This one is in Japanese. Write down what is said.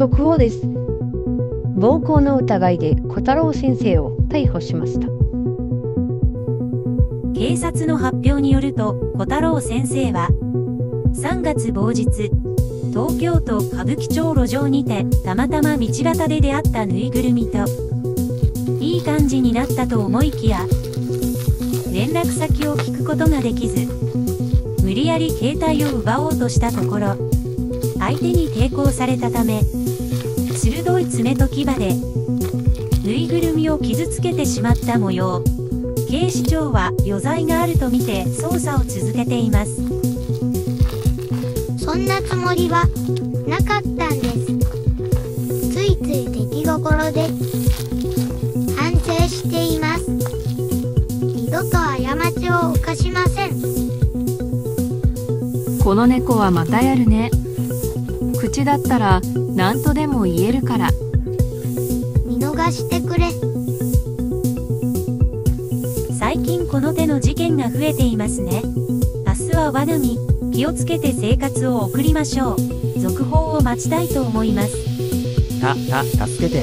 速報です。暴行の疑いで小太郎先生を逮捕しました。警察の発表によると小太郎先生は3月某日東京都歌舞伎町路上にてたまたま道端で出会ったぬいぐるみといい感じになったと思いきや連絡先を聞くことができず無理やり携帯を奪おうとしたところ相手に抵抗されたため鋭い爪と牙でぬいぐるみを傷つけてしまった模様警視庁は余罪があるとみて捜査を続けていますそんなつもりはなかったんです。ついつい出来心で反省しています。二度と過ちを犯しません。この猫はまたやるね口だったら何とでも言えるから。見逃してくれ。最近この手の事件が増えていますね。明日は罠に気をつけて生活を送りましょう。続報を待ちたいと思います。た、た、助けて。